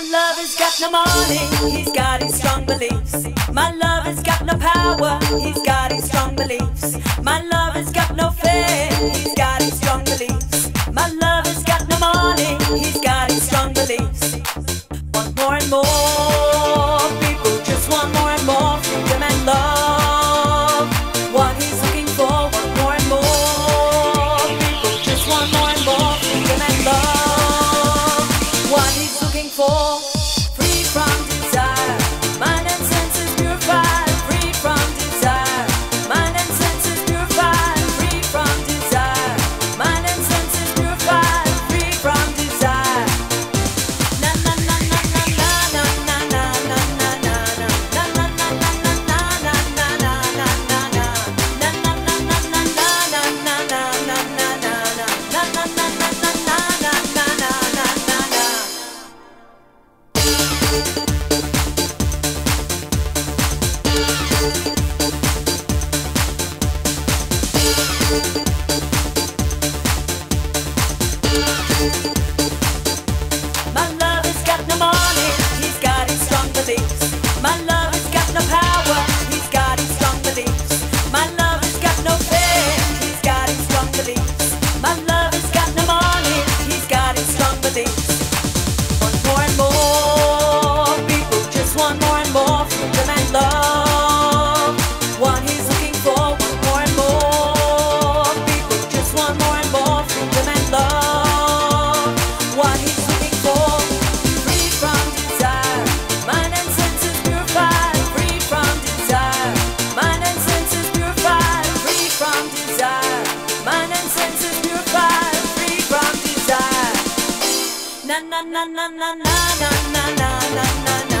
My lover's got no money, he's got his strong beliefs. My lover's got no power, he's got na na na na na na na na na